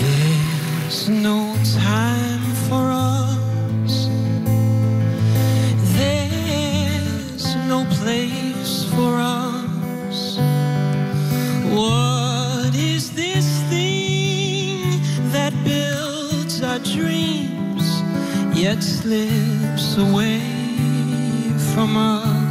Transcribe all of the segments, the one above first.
There's no time for us. There's no place for us. What is this thing that builds our dreams yet slips away from us?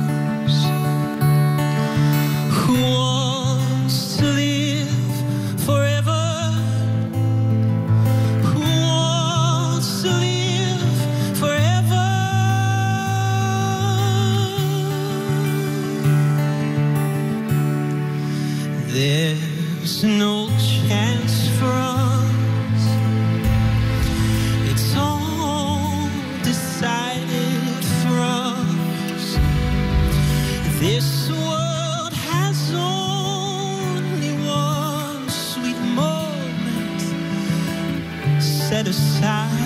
This world has only one sweet moment. Set aside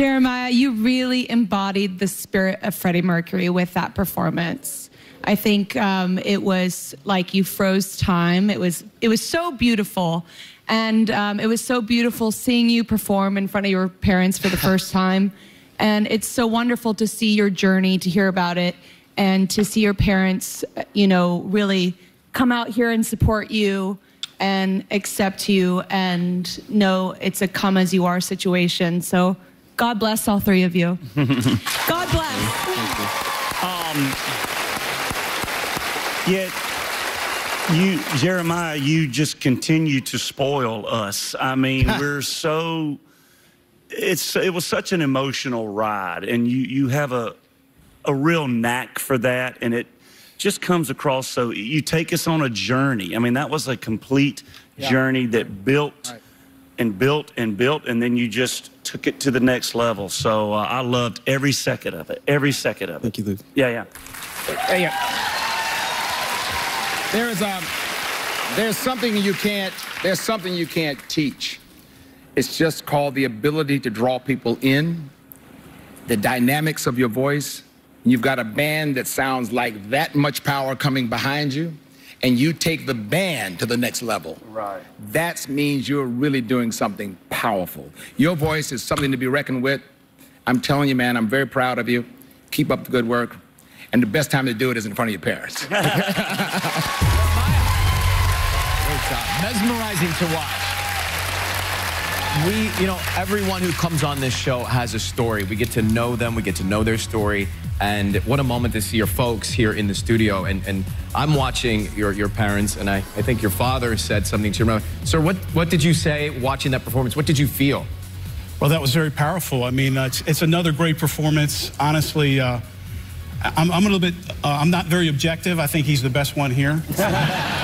Jeremiah, you really embodied the spirit of Freddie Mercury with that performance. I think um, it was like you froze time. It was it was so beautiful, and um, it was so beautiful seeing you perform in front of your parents for the first time. And it's so wonderful to see your journey, to hear about it, and to see your parents, you know, really come out here and support you and accept you and know it's a come as you are situation. So God bless all three of you. God bless. Um, yet, you, Jeremiah, you just continue to spoil us. I mean, we're so. It's it was such an emotional ride, and you you have a a real knack for that, and it just comes across so. You take us on a journey. I mean, that was a complete journey that built and built and built, and then you just took it to the next level. So uh, I loved every second of it. Every second of it. Thank you, Luke. Yeah, yeah. Hey, yeah. There's um, there's something you can't there's something you can't teach. It's just called the ability to draw people in, the dynamics of your voice. You've got a band that sounds like that much power coming behind you, and you take the band to the next level. Right. That means you're really doing something powerful. Your voice is something to be reckoned with. I'm telling you, man, I'm very proud of you. Keep up the good work. And the best time to do it is in front of your parents. Great job. Mesmerizing to watch. We, you know, everyone who comes on this show has a story. We get to know them, we get to know their story. And what a moment to see your folks here in the studio. And, and I'm watching your, your parents, and I, I think your father said something to your mother. Sir, what, what did you say watching that performance? What did you feel? Well, that was very powerful. I mean, uh, it's, it's another great performance. Honestly, uh, I'm, I'm a little bit, uh, I'm not very objective. I think he's the best one here.